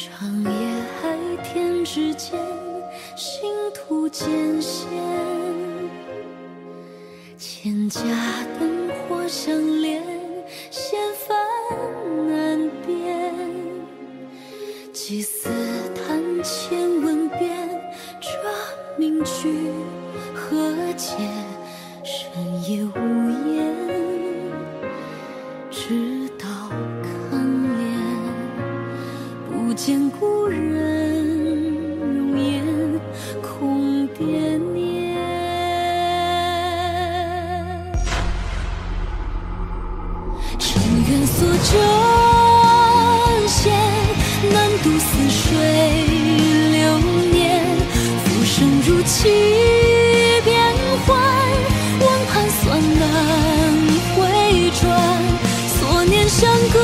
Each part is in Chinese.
长夜海天之间，星途艰险，千家灯火相连，闲帆难辨。祭祀坛前问遍，这名句何解？深夜无言，针线，难渡似水流年。浮生如棋变幻，望盘算难回转。所念相隔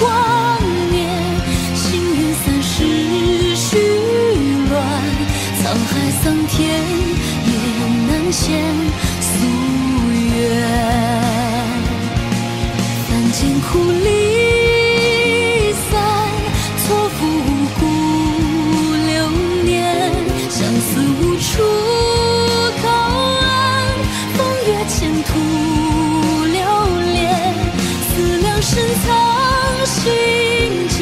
光年，心愿散时绪乱。沧海桑田也难显故离散，错付无故流年，相思无处靠岸，风月前途流连，思量深藏心间，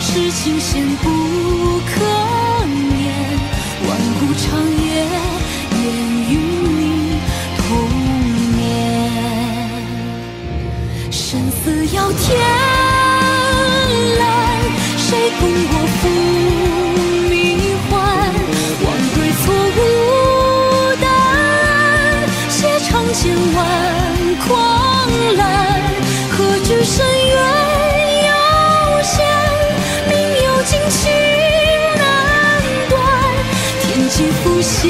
是情弦不天蓝，谁共我赴迷幻？忘归错无答案，写长剑挽狂澜。何惧深渊有限，命有尽情难断。天机浮现，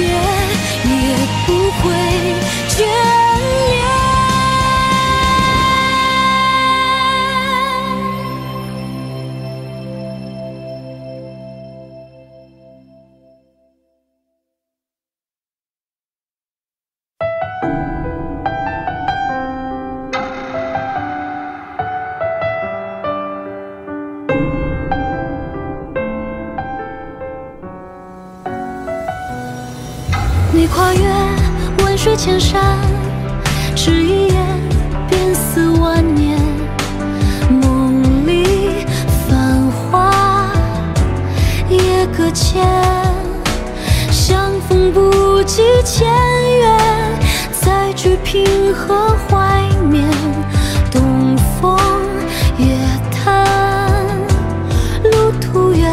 街。千山，只一眼便似万年。梦里繁华也搁浅，相逢不及前缘，再聚平和怀缅。东风夜叹，路途远。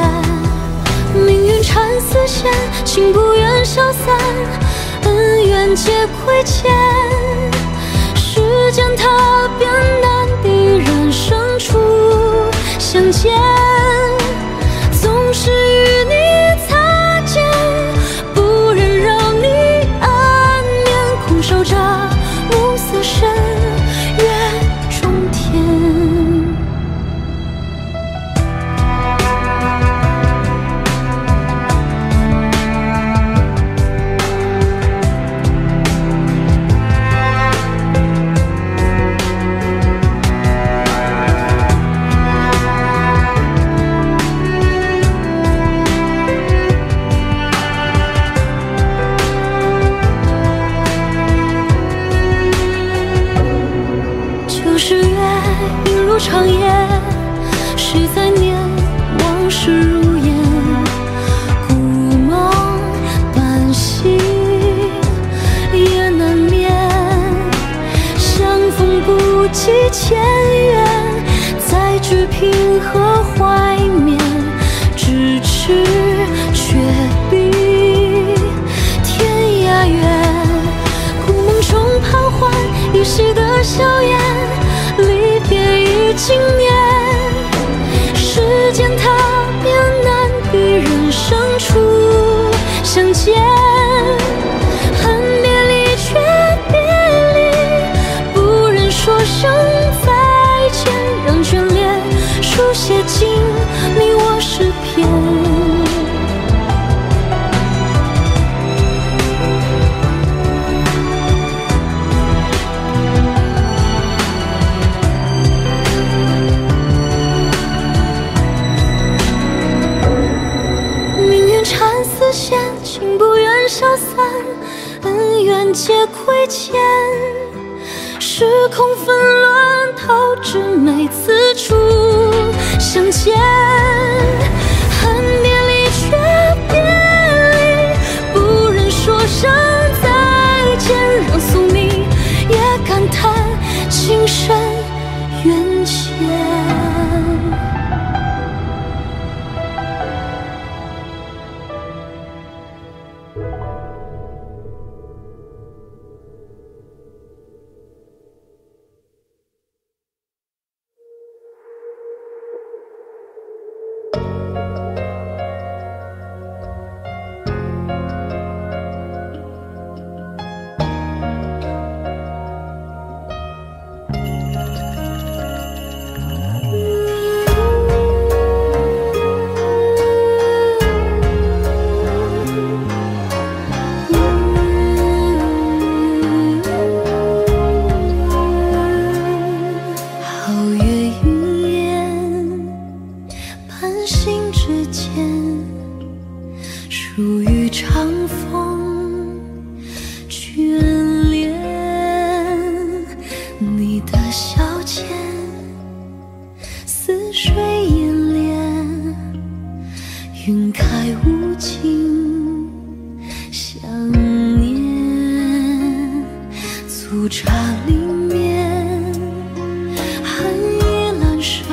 命运缠丝线，情不愿消散，恩怨皆亏欠。依稀的笑颜，离别已经年。世间踏遍难敌人生初相见，恨别离却别离，不忍说声再见，让眷恋书写进你我诗篇。消散，恩怨皆亏欠，时空纷乱，导致每次初相见，恨别离却别离，不忍说声再见，让宿命也感叹情深缘浅。你的消遣，似水烟涟，云开无尽，想念粗茶里面。寒意阑珊，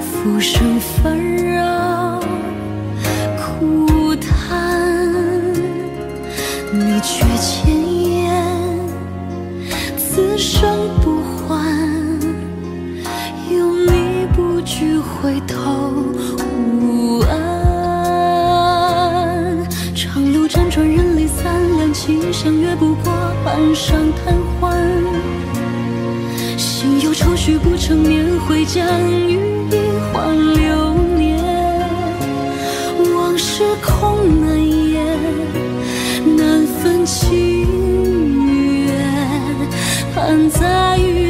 浮生纷扰，生不还。有你不惧回头无岸。长路辗转人离散，两情相悦不过半晌贪欢。心有愁绪不成眠，会将余音换流年。往事空难言，难分情缘，存在雨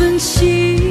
分情